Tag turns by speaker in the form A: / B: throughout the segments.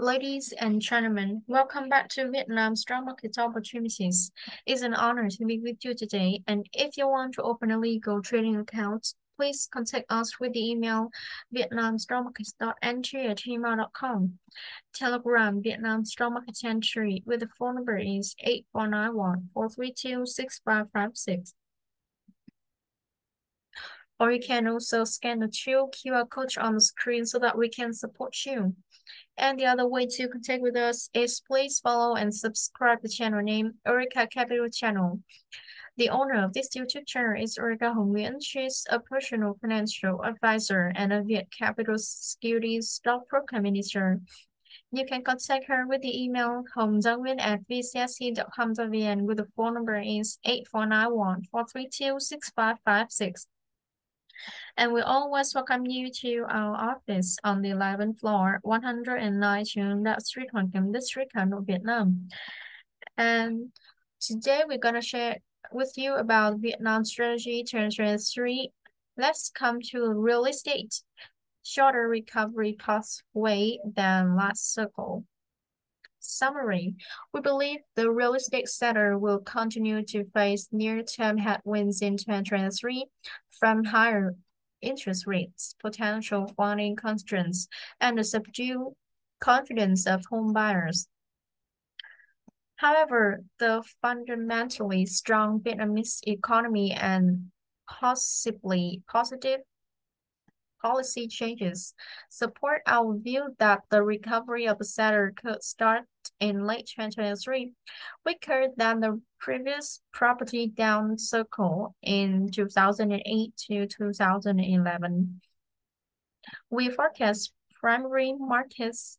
A: Ladies and gentlemen, welcome back to Vietnam Stock Market Opportunities. It's an honor to be with you today. And if you want to open a legal trading account, please contact us with the email vietnamstockmarkets.entry at. Telegram Vietnam Stock Market Entry with the phone number is 8491 432 6556 or you can also scan the two QR codes on the screen so that we can support you. And the other way to contact with us is please follow and subscribe the channel name Areca Capital Channel. The owner of this YouTube channel is Areca Hồng Nguyễn. She's a personal financial advisor and a Viet Capital Securities Stockbroker Administrator. You can contact her with the email homedongwin at vcsc.com.vn with the phone number is 8491 432 6556 and we always welcome you to our office on the 11th floor, 109 Trường Đạo Street, Hoàn Kiếm District, Hà Nội, Vietnam. And today we're going to share with you about Vietnam Strategy 2023. Let's come to real estate. Shorter recovery pathway than last cycle. Summary, we believe the real estate sector will continue to face near-term headwinds in 2023 from higher interest rates, potential funding constraints, and the subdued confidence of home buyers. However, the fundamentally strong Vietnamese economy and possibly positive policy changes support our view that the recovery of the sector could start in late 2023, weaker than the previous property down cycle in 2008 to 2011. We forecast primary markets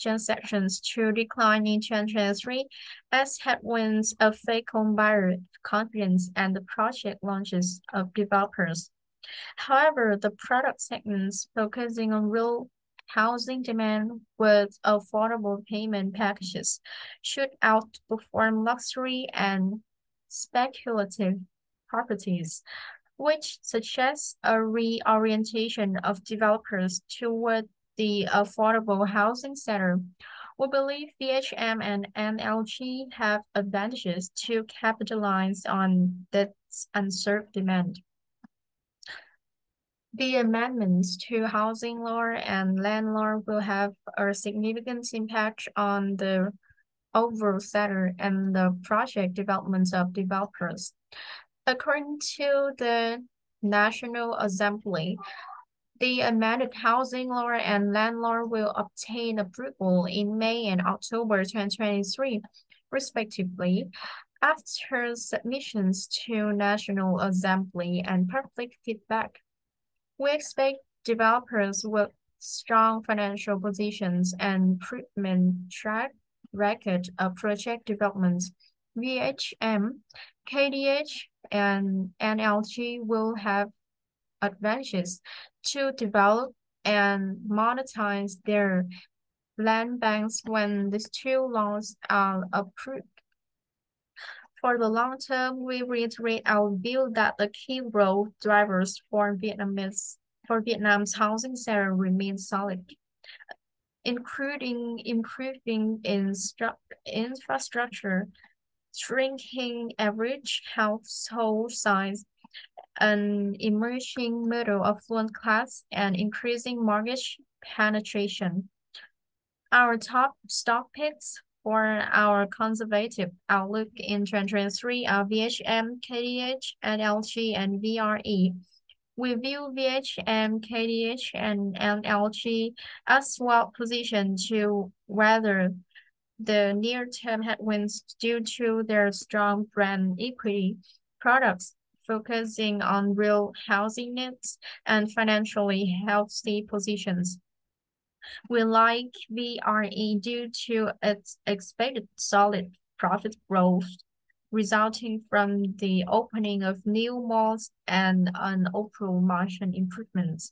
A: transactions to decline in 2023 as headwinds affect home buyer confidence and the project launches of developers. However, the product segments focusing on real housing demand with affordable payment packages should outperform luxury and speculative properties, which suggests a reorientation of developers toward the affordable housing sector. We believe VHM and NLG have advantages to capitalize on this unserved demand. The amendments to housing law and land law will have a significant impact on the overall sector and the project developments of developers. According to the National Assembly, the amended housing law and land law will obtain approval in May and October 2023, respectively, after submissions to National Assembly and public feedback. We expect developers with strong financial positions and proven track record of project development, VHM, KDH, and NLG will have advantages to develop and monetize their land banks when these two laws are approved. For the long term, we reiterate our view that the key growth drivers for Vietnamese for Vietnam's housing sector remain solid, including improving infrastructure, shrinking average household size, an emerging middle affluent class, and increasing mortgage penetration. Our top stock picks for our conservative outlook in 2023 are uh, VHM, KDH, NLG, and VRE. We view VHM, KDH, and NLG as well positioned to weather the near-term headwinds due to their strong brand equity products focusing on real housing needs and financially healthy positions. We like VRE due to its expected solid profit growth resulting from the opening of new malls and an overall margin improvement.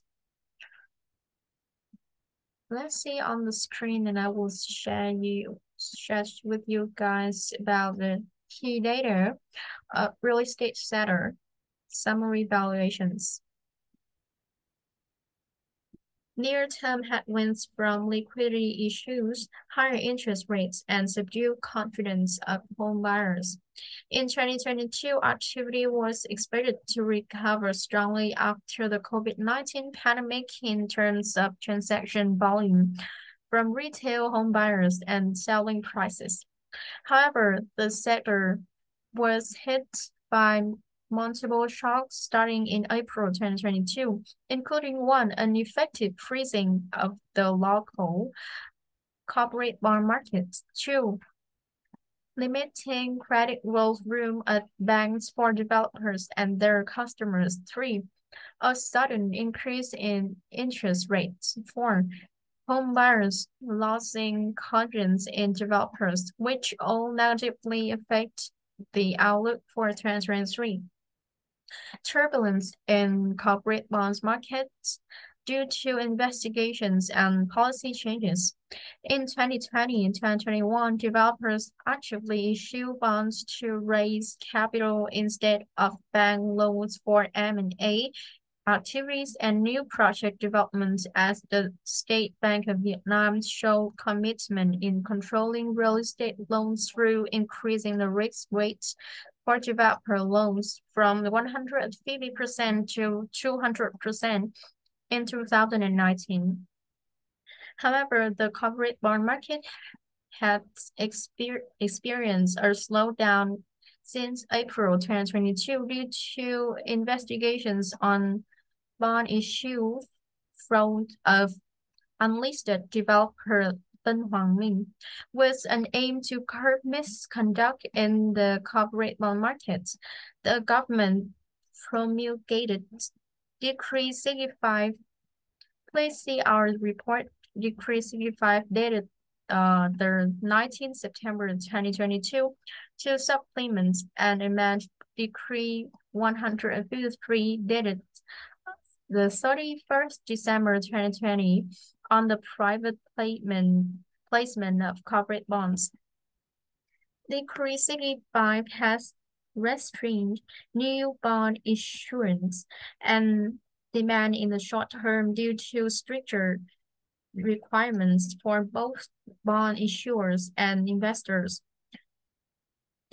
A: Let's see on the screen and I will share you share with you guys about the key data of real estate sector summary valuations. Near-term headwinds from liquidity issues, higher interest rates, and subdued confidence of home buyers. In 2022, activity was expected to recover strongly after the COVID-19 pandemic in terms of transaction volume from retail home buyers and selling prices. However, the sector was hit by multiple shocks starting in April 2022, including one, an effective freezing of the local corporate bond market. Two, limiting credit growth room at banks for developers and their customers. Three, a sudden increase in interest rates. Four, home buyers losing confidence in developers, which all negatively affect the outlook for 2023 turbulence in corporate bonds markets due to investigations and policy changes. In 2020 and 2021, developers actively issue bonds to raise capital instead of bank loans for M&A activities and new project developments as the State Bank of Vietnam showed commitment in controlling real estate loans through increasing the risk weights for developer loans from 150% to 200% in 2019. However, the corporate bond market has exper experienced a slowdown since April 2022 due to investigations on bond issue fraud of unlisted developer Minh, with an aim to curb misconduct in the corporate bond market. The government promulgated Decree 65. Please see our report, Decree 65, dated uh, the 19th September 2022, to supplement and amend Decree 153, dated the 31st December 2020, on the private placement, placement of corporate bonds. Decree 65 has restrained new bond issuance and demand in the short term due to stricter requirements for both bond issuers and investors.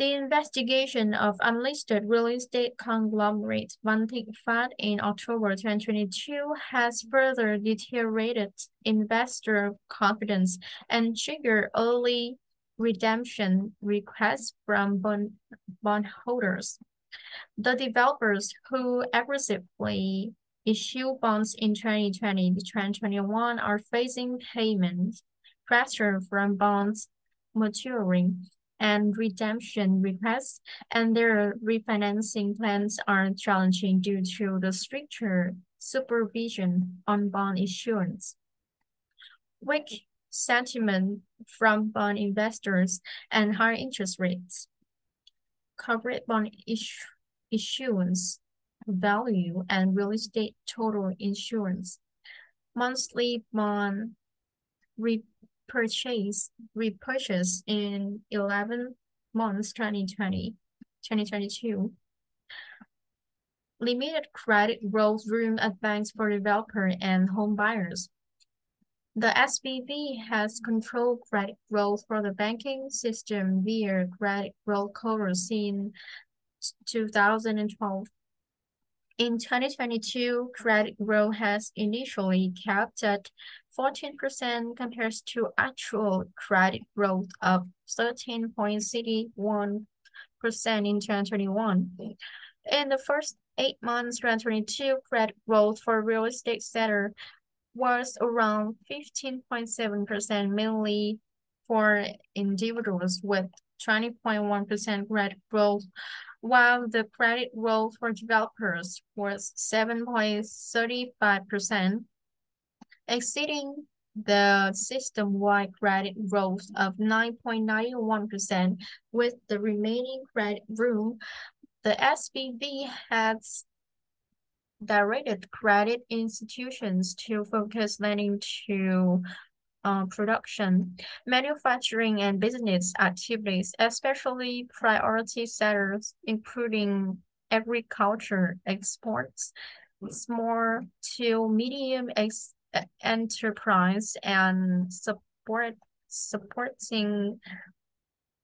A: The investigation of unlisted real estate conglomerate Vantic Fund in October 2022 has further deteriorated investor confidence and triggered early redemption requests from bond bondholders. The developers who aggressively issue bonds in 2020 to 2021 are facing payment pressure from bonds maturing and redemption requests, and their refinancing plans are challenging due to the stricter supervision on bond issuance. Weak sentiment from bond investors and higher interest rates. Corporate bond issuance value and real estate total insurance. Monthly bond re purchase repurchase in 11 months 2020 2022 limited credit growth room at banks for developer and home buyers. The SBV has controlled credit growth for the banking system via credit growth quotas in 2012 in 2022, credit growth has initially capped at 14% compared to actual credit growth of 13.61% in 2021. In the first eight months 2022, credit growth for real estate sector was around 15.7%, mainly for individuals with 20.1% credit growth, while the credit roll for developers was 7.35%, exceeding the system-wide credit growth of 9.91%. With the remaining credit room, the SBV has directed credit institutions to focus lending to uh, production, manufacturing, and business activities, especially priority sectors, including agriculture exports, small to medium enterprise and support supporting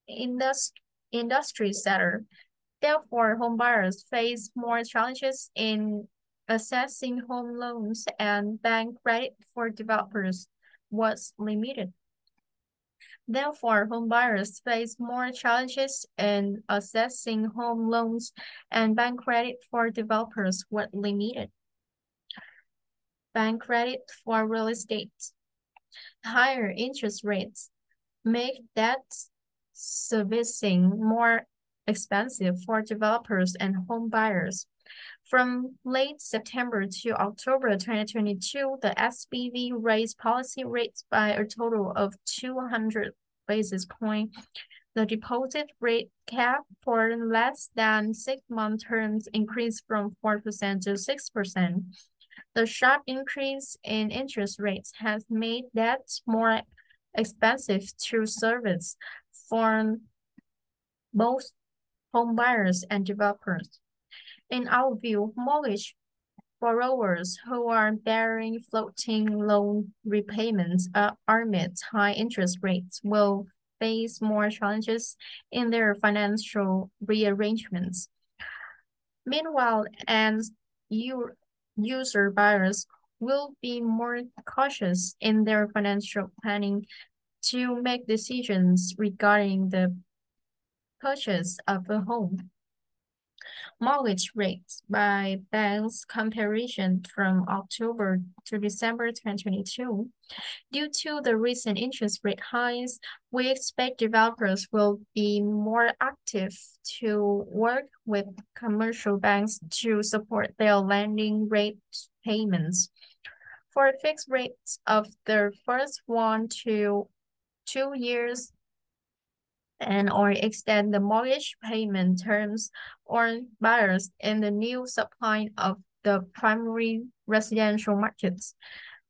A: industry industry sector. Therefore, home buyers face more challenges in assessing home loans and bank credit for developers was limited. Therefore, home buyers face more challenges in assessing home loans and bank credit for developers was limited. Bank credit for real estate. Higher interest rates make debt servicing more expensive for developers and home buyers. From late September to October 2022, the SBV raised policy rates by a total of 200 basis points. The deposit rate cap for less than six-month terms increased from 4% to 6%. The sharp increase in interest rates has made debt more expensive to service for both home buyers and developers. In our view, mortgage borrowers who are bearing floating loan repayments uh, amid high interest rates will face more challenges in their financial rearrangements. Meanwhile, and user buyers will be more cautious in their financial planning to make decisions regarding the purchase of a home. Mortgage rates by banks comparison from October to December 2022. Due to the recent interest rate highs, we expect developers will be more active to work with commercial banks to support their lending rate payments. For fixed rates of the first one to two years and or extend the mortgage payment terms or buyers in the new supply of the primary residential markets.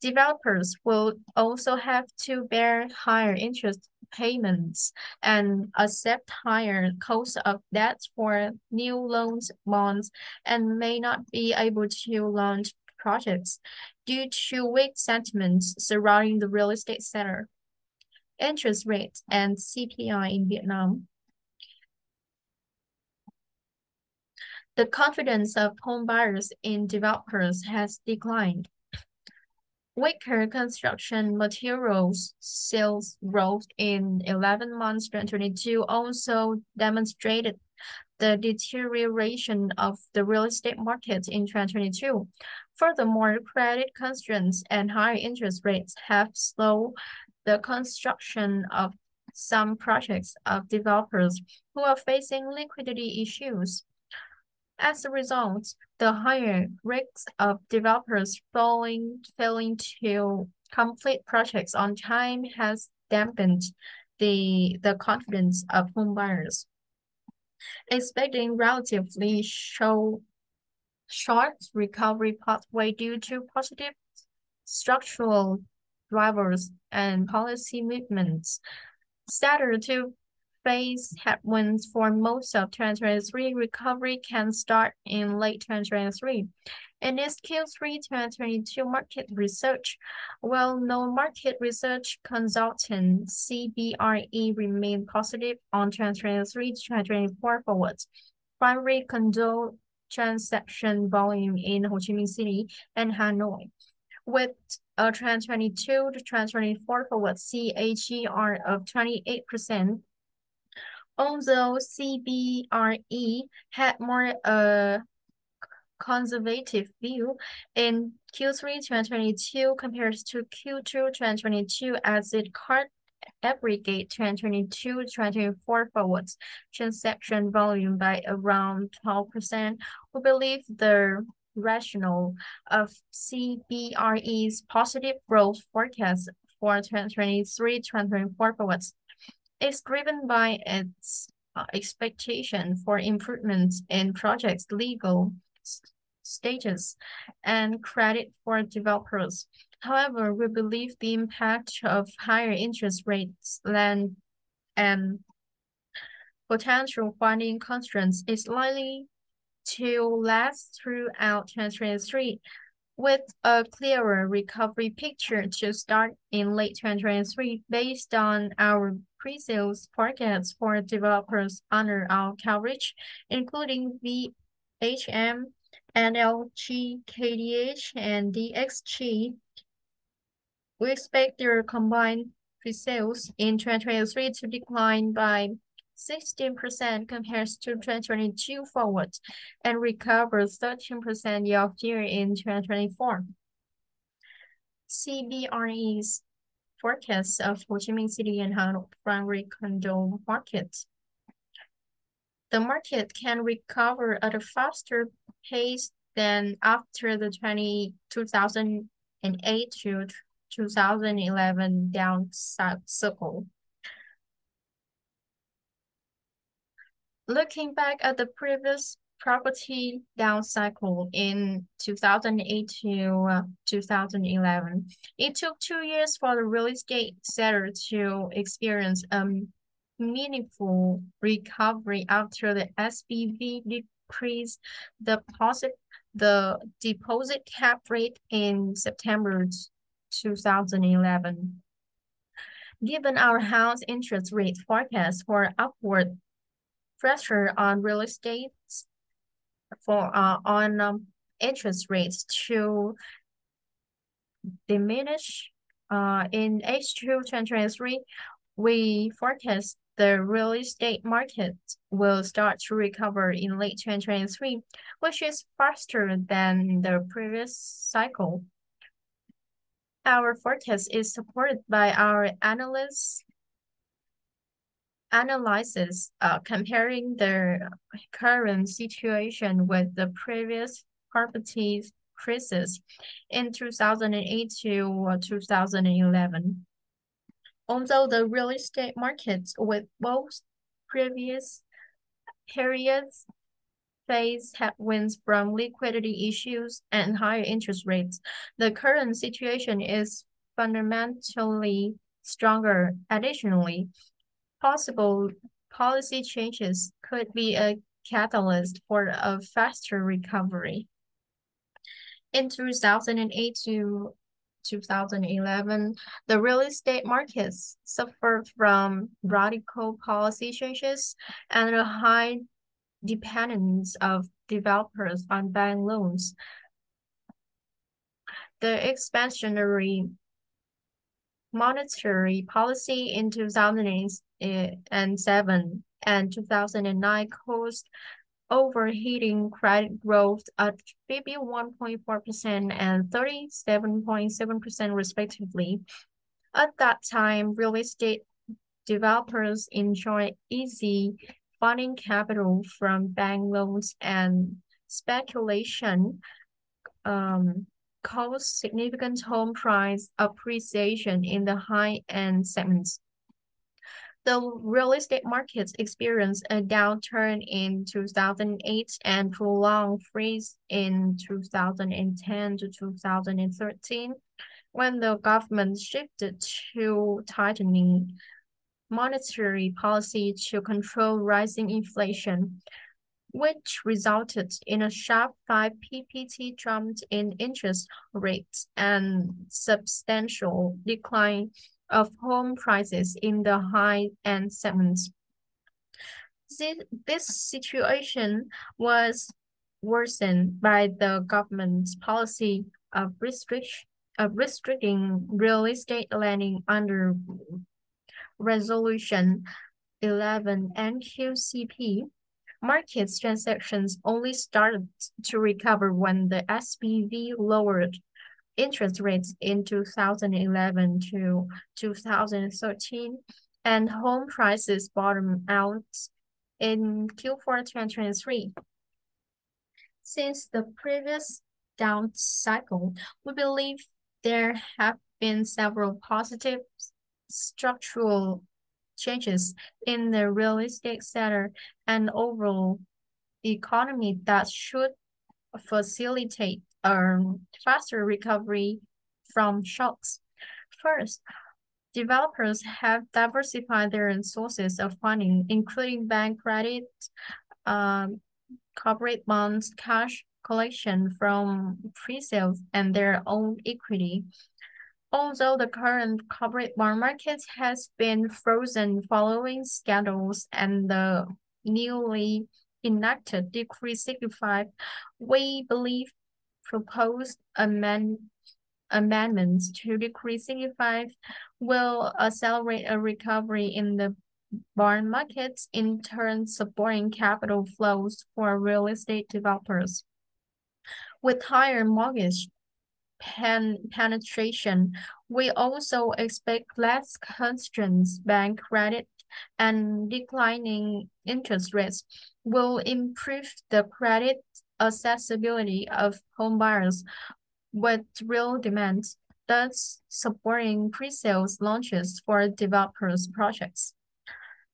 A: Developers will also have to bear higher interest payments and accept higher costs of debt for new loans, bonds, and may not be able to launch projects due to weak sentiments surrounding the real estate sector interest rates and CPI in Vietnam. The confidence of home buyers in developers has declined. Weaker construction materials sales growth in 11 months 2022 also demonstrated the deterioration of the real estate market in 2022. Furthermore, credit constraints and high interest rates have slowed the construction of some projects of developers who are facing liquidity issues. As a result, the higher risk of developers failing, failing to complete projects on time has dampened the, the confidence of home buyers. Expecting relatively show, short recovery pathway due to positive structural drivers and policy movements. Started to face headwinds for most of 2023, recovery can start in late 2023. In its Q3 2022 market research, well-known market research consultant CBRE remained positive on 2023 to 2024 forwards. Primary condo transaction volume in Ho Chi Minh City and Hanoi with a 2022 to 2024 forward CAGR of 28%. Although CBRE had more uh, conservative view in Q3 2022 compared to Q2 2022 as it cut aggregate 2022-2024 forwards transaction volume by around 12%. We believe the rationale of CBRE's positive growth forecast for 2023-2024 forwards is driven by its uh, expectation for improvements in projects' legal status and credit for developers. However, we believe the impact of higher interest rates and, and potential funding constraints is likely to last throughout 2023. with a clearer recovery picture to start in late 2023 based on our pre-sales forecasts for developers under our coverage, including VHM, NLG, KDH, and DXG. We expect their combined pre-sales in 2023 to decline by 16% compared to 2022 forward and recover 13% year-over-year in 2024. CBRE's forecast of Ho Chi Minh City and Hanoi primary condo market. The market can recover at a faster pace than after the 20, 2008 to 2011 down cycle. Looking back at the previous property down cycle in 2008 to uh, 2011, it took two years for the real estate sector to experience a meaningful recovery after the SBV decreased the deposit, the deposit cap rate in September 2011. Given our house interest rate forecast for upward pressure on real estate for uh, on um, interest rates to diminish uh, in H2 2023, we forecast the real estate market will start to recover in late 2023, which is faster than the previous cycle. Our forecast is supported by our analysts analysis uh, comparing the current situation with the previous property crisis in 2008 to uh, 2011. Although the real estate markets with both previous periods face headwinds from liquidity issues and higher interest rates, the current situation is fundamentally stronger. Additionally, Possible policy changes could be a catalyst for a faster recovery. In 2008 to 2011, the real estate markets suffered from radical policy changes and a high dependence of developers on bank loans. The expansionary monetary policy in 2007 and 2009 caused overheating credit growth at 51.4% and 37.7% respectively. At that time, real estate developers enjoyed easy funding capital from bank loans and speculation um, caused significant home price appreciation in the high-end segments. The real estate markets experienced a downturn in 2008 and prolonged freeze in 2010 to 2013 when the government shifted to tightening monetary policy to control rising inflation which resulted in a sharp 5 ppt jump in interest rates and substantial decline of home prices in the high-end segments. This situation was worsened by the government's policy of, restrict, of restricting real estate lending under Resolution 11 NQCP Markets transactions only started to recover when the SBV lowered interest rates in 2011 to 2013 and home prices bottomed out in Q4 2023. Since the previous down cycle, we believe there have been several positive structural changes in the real estate sector and overall economy that should facilitate a faster recovery from shocks. First, developers have diversified their sources of funding, including bank credit, um, corporate bonds, cash collection from pre-sales and their own equity. Although the current corporate bond market has been frozen following scandals and the newly enacted Decree 65, we believe proposed amend amendments to Decree 65 will accelerate a recovery in the bond markets, in turn supporting capital flows for real estate developers. With higher mortgage pen penetration, we also expect less constraints bank credit and declining interest rates will improve the credit accessibility of home buyers with real demand, thus supporting pre-sales launches for developers' projects.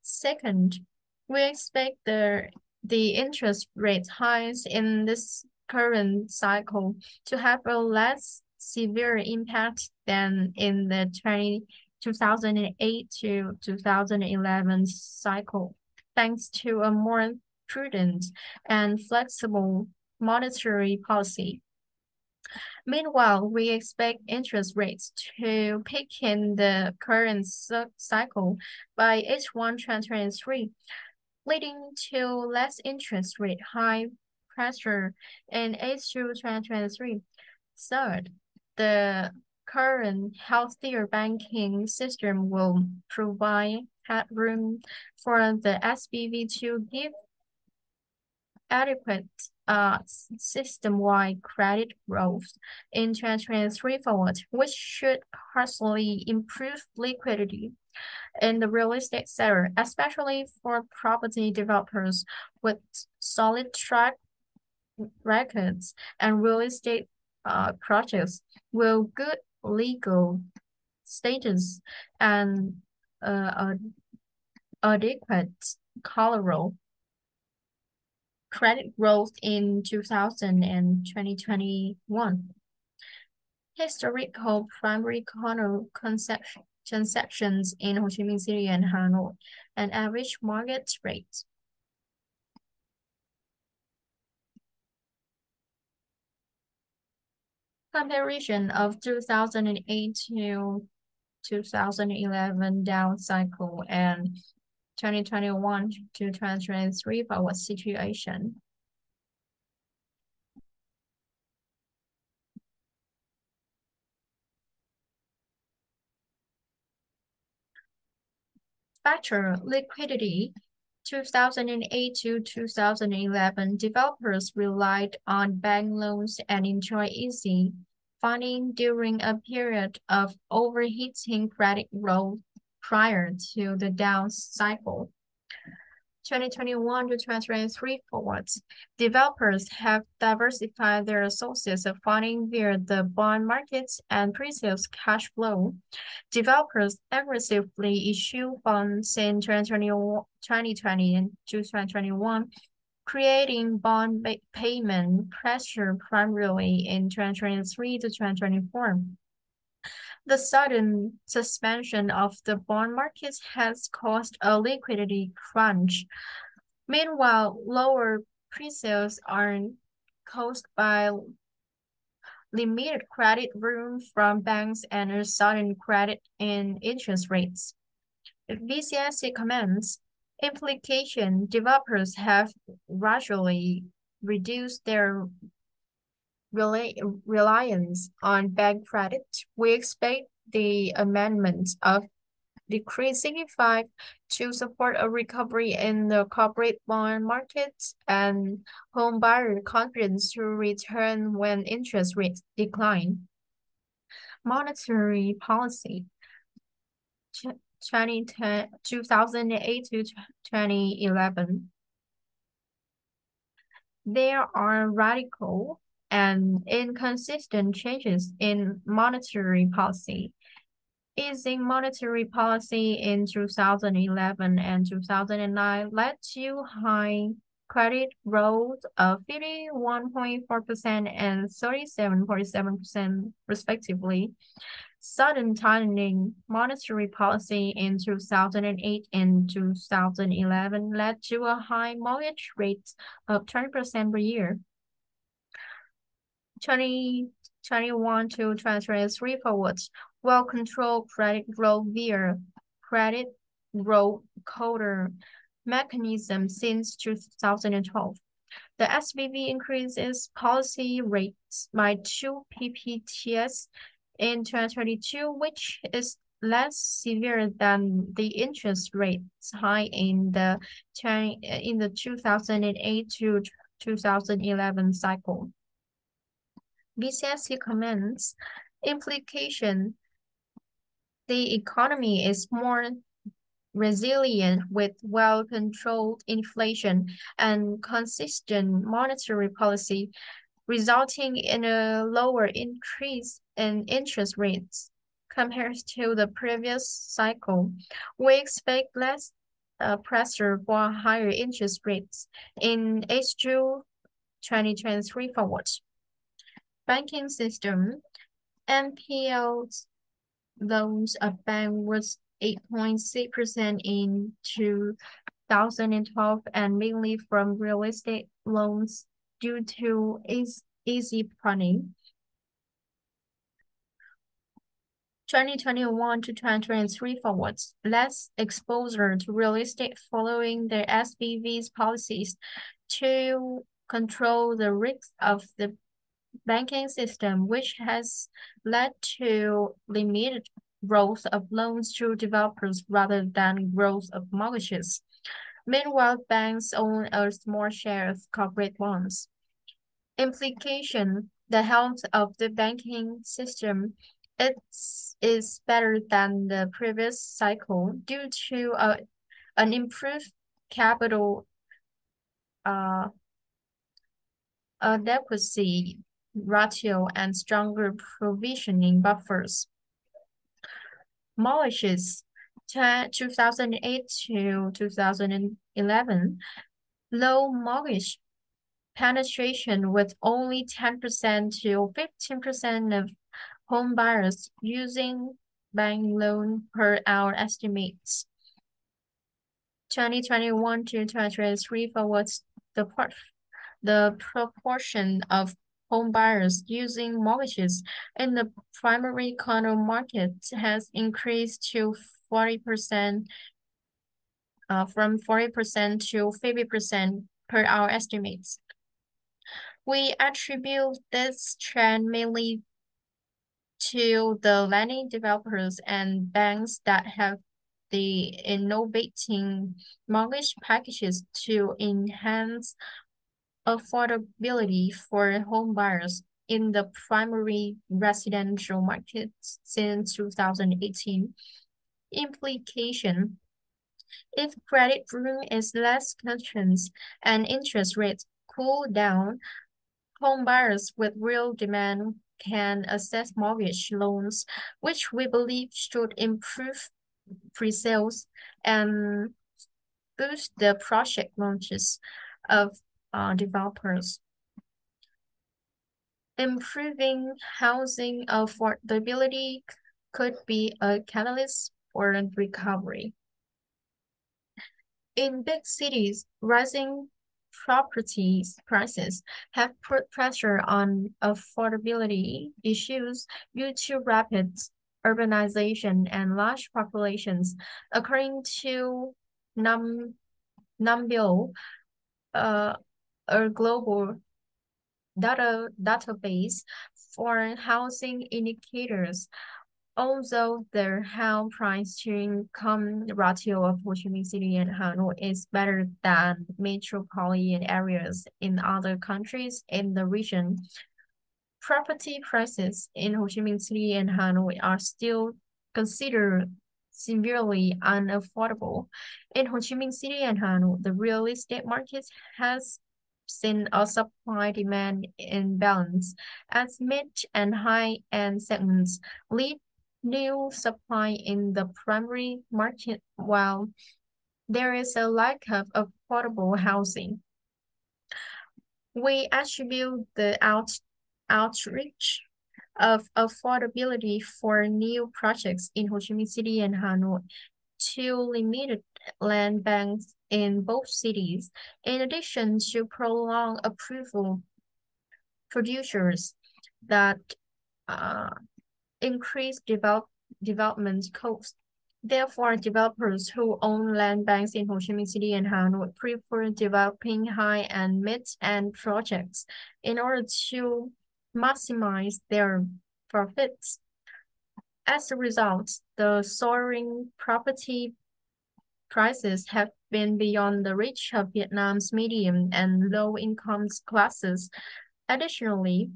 A: Second, we expect the, the interest rate highs in this current cycle to have a less severe impact than in the 20, 2008 to 2011 cycle, thanks to a more prudent and flexible monetary policy. Meanwhile, we expect interest rates to peak in the current cycle by H1 2023, leading to less interest rate high pressure in H2 2023. Third, the current healthier banking system will provide headroom for the SBV to give adequate uh, system-wide credit growth in 2023 forward, which should partially improve liquidity in the real estate sector, especially for property developers with solid track records and real estate uh, projects with good legal status and uh, adequate collateral credit growth in 2000 and 2021. Historical primary condo transactions in Ho Chi Minh City and Hanoi, and average market rate. Comparison of 2008 to 2011 down cycle and 2021 to 2023 for what situation? Factor liquidity 2008 to 2011, developers relied on bank loans and enjoy easy funding during a period of overheating credit growth prior to the down cycle. 2021 to 2023 forwards, developers have diversified their sources of funding via the bond markets and pre-sales cash flow. Developers aggressively issue bonds in 2020, 2020 and 2021, creating bond payment pressure primarily in 2023 to 2024. The sudden suspension of the bond markets has caused a liquidity crunch. Meanwhile, lower pre-sales are caused by limited credit room from banks and a sudden credit in interest rates. VCSC comments, implication developers have gradually reduced their reliance on bank credit, we expect the amendment of Decree 65 to support a recovery in the corporate bond markets and home buyer confidence to return when interest rates decline. Monetary policy 2010, 2008 to 2011. There are radical and inconsistent changes in monetary policy. Easing monetary policy in 2011 and 2009 led to high credit growth of 51.4% and 37.7% respectively. Sudden tightening monetary policy in 2008 and 2011 led to a high mortgage rate of 20% per year. 2021 to 2023 forwards, well control credit growth via credit growth quota mechanism since 2012. The SBV increases policy rates by 2 ppts in 2022, which is less severe than the interest rates high in the in the 2008 to 2011 cycle. VCSC comments implication the economy is more resilient with well-controlled inflation and consistent monetary policy, resulting in a lower increase in interest rates compared to the previous cycle. We expect less uh, pressure for higher interest rates in H2 2023 forward. Banking system, NPLs loans of bank was 8.6% in 2012 and mainly from real estate loans due to easy funding. 2021 to 2023 forwards, less exposure to real estate following the SBV's policies to control the risks of the banking system, which has led to limited growth of loans to developers rather than growth of mortgages. Meanwhile, banks own a small share of corporate bonds. Implication, the health of the banking system it's, is better than the previous cycle due to a, an improved capital uh, adequacy ratio and stronger provisioning buffers. Mauritius, 2008 to 2011, low mortgage penetration with only 10% to 15% of home buyers using bank loan per hour estimates. 2021 to 2023 forwards the, the proportion of home buyers using mortgages in the primary condo market has increased to 40% uh, from 40% to 50% per our estimates. We attribute this trend mainly to the lending developers and banks that have the innovating mortgage packages to enhance affordability for home buyers in the primary residential market since 2018. Implication if credit room is less constrained and interest rates cool down, home buyers with real demand can access mortgage loans, which we believe should improve pre-sales and boost the project launches of uh, developers. Improving housing affordability could be a catalyst for recovery. In big cities, rising property prices have put pressure on affordability issues due to rapid urbanization and large populations. According to Num Numbeo, uh, a global data database for housing indicators. Although the house price to income ratio of Ho Chi Minh City and Hanoi is better than metropolitan areas in other countries in the region, property prices in Ho Chi Minh City and Hanoi are still considered severely unaffordable. In Ho Chi Minh City and Hanoi, the real estate market has seen a supply-demand imbalance as mid and high-end segments lead new supply in the primary market while there is a lack of affordable housing. We attribute the out, outreach of affordability for new projects in Ho Chi Minh City and Hanoi to limited land banks in both cities, in addition to prolonged approval producers that uh, increase develop, development costs. Therefore, developers who own land banks in Ho Chi Minh City and Hanoi prefer developing high and mid-end projects in order to maximize their profits. As a result, the soaring property prices have been beyond the reach of Vietnam's medium and low-income classes. Additionally,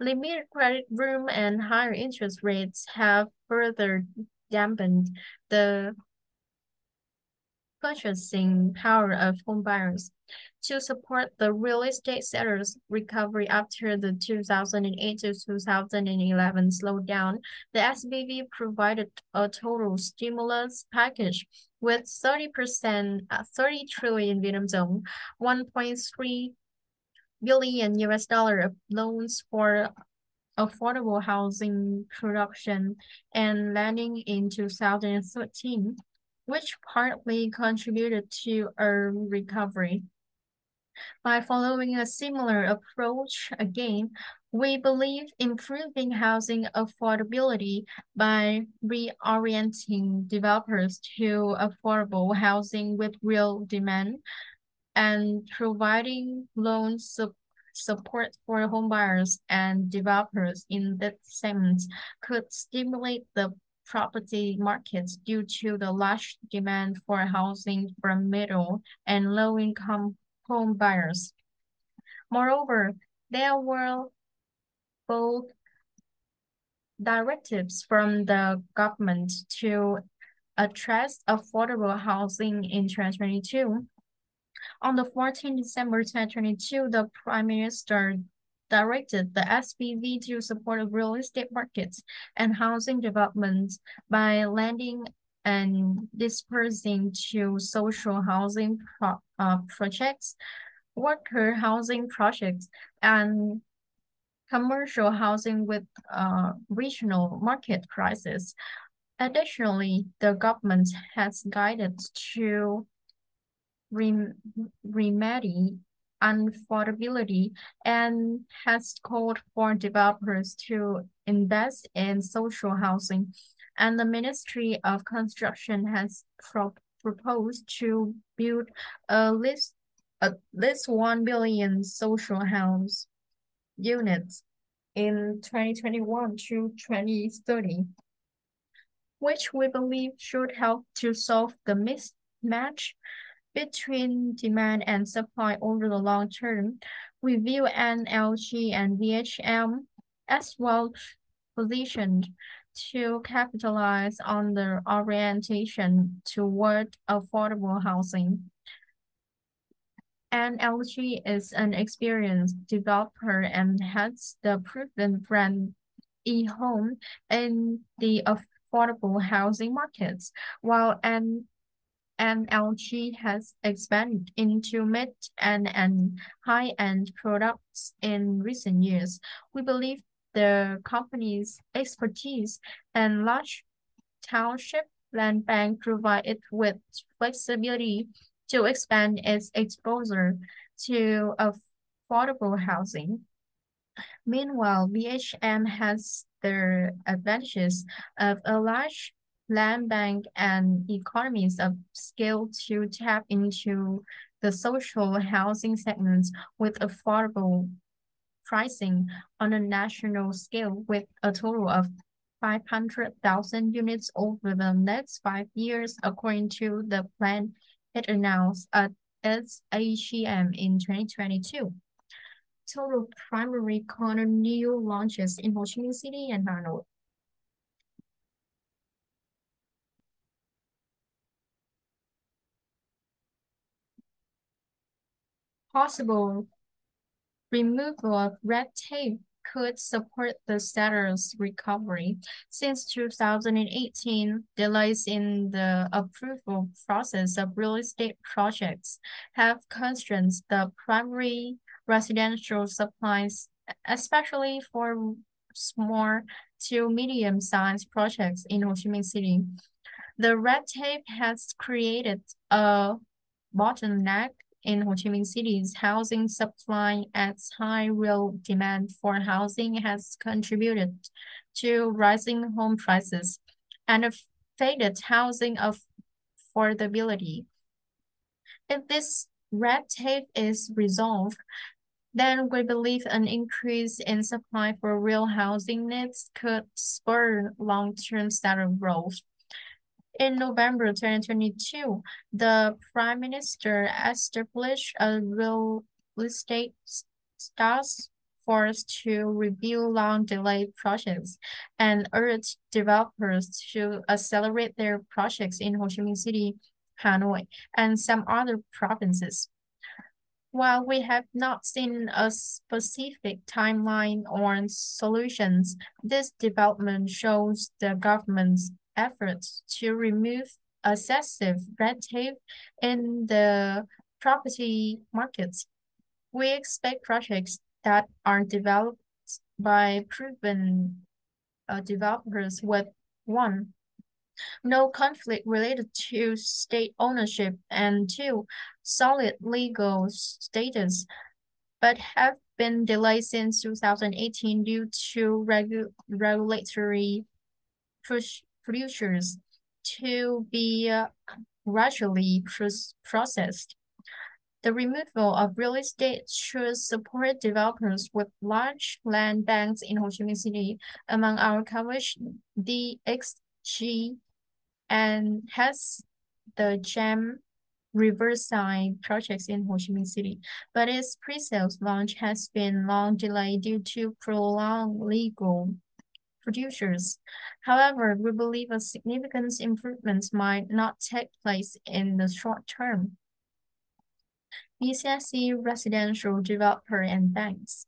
A: limited credit room and higher interest rates have further dampened the purchasing power of home buyers. To support the real estate sellers' recovery after the 2008 to 2011 slowdown, the SBV provided a total stimulus package with 30%, uh, 30 trillion Vietnam dong, 1.3 billion US dollar of loans for affordable housing production and lending in 2013, which partly contributed to a recovery. By following a similar approach again, we believe improving housing affordability by reorienting developers to affordable housing with real demand and providing loan su support for homebuyers and developers in that segment could stimulate the property markets due to the large demand for housing from middle and low-income home buyers. Moreover, there were both directives from the government to address affordable housing in 2022. On the 14th December 2022, the Prime Minister directed the SBV to support real estate markets and housing developments by lending and dispersing to social housing pro uh, projects, worker housing projects, and commercial housing with uh, regional market prices. Additionally, the government has guided to rem remedy unaffordability and has called for developers to invest in social housing. And the Ministry of Construction has pro proposed to build a list at least 1 billion social house units in 2021 to 2030, which we believe should help to solve the mismatch between demand and supply over the long term, we view NLG and VHM as well positioned to capitalize on the orientation toward affordable housing. NLG is an experienced developer and has the proven brand eHome in the affordable housing markets, while an NLG has expanded into mid and, and high-end products in recent years. We believe the company's expertise and large township land bank provide it with flexibility to expand its exposure to affordable housing. Meanwhile, VHM has the advantages of a large land bank and economies of scale to tap into the social housing segments with affordable pricing on a national scale with a total of 500,000 units over the next five years, according to the plan it announced at its AGM in 2022. Total primary condo new launches in Ho Chi Minh City and Hanoi possible removal of red tape could support the status recovery. Since 2018, delays in the approval process of real estate projects have constrained the primary residential supplies, especially for small to medium-sized projects in Ho Chi Minh City. The red tape has created a bottleneck in Ho Chi Minh City's housing supply as high real demand for housing has contributed to rising home prices and a faded housing affordability. If this red tape is resolved, then we believe an increase in supply for real housing needs could spur long-term steady growth. In November 2022, the Prime Minister established a real estate task force to review long-delayed projects and urged developers to accelerate their projects in Ho Chi Minh City, Hanoi, and some other provinces. While we have not seen a specific timeline or solutions, this development shows the government's efforts to remove excessive red tape in the property markets. We expect projects that are developed by proven uh, developers with one, no conflict related to state ownership, and two, solid legal status, but have been delayed since 2018 due to regu regulatory push producers to be uh, gradually processed. The removal of real estate should support developers with large land banks in Ho Chi Minh City. Among our coverage, the XG and has the GEM Riverside projects in Ho Chi Minh City, but its pre-sales launch has been long delayed due to prolonged legal producers. However, we believe a significant improvements might not take place in the short term. VCSC residential developer and banks.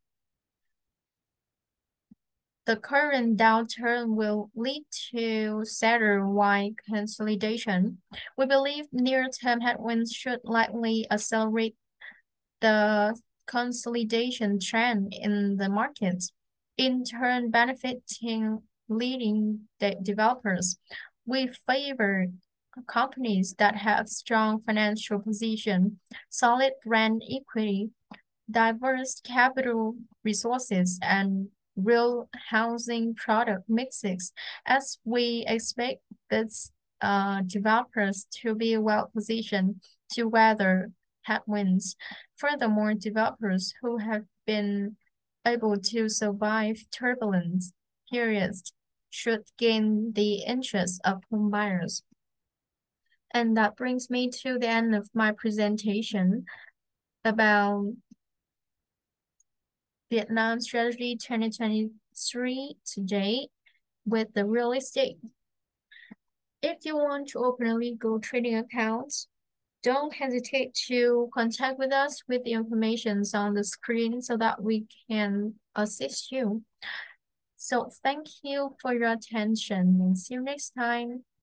A: The current downturn will lead to sector-wide consolidation. We believe near-term headwinds should likely accelerate the consolidation trend in the markets, in turn benefiting leading de developers. We favor companies that have strong financial position, solid brand equity, diverse capital resources, and real housing product mixes, as we expect these uh, developers to be well positioned to weather headwinds. Furthermore, developers who have been able to survive turbulent periods should gain the interest of home buyers. And that brings me to the end of my presentation about Vietnam Strategy 2023 today with the real estate. If you want to open a legal trading account, don't hesitate to contact with us with the information on the screen so that we can assist you. So thank you for your attention and see you next time.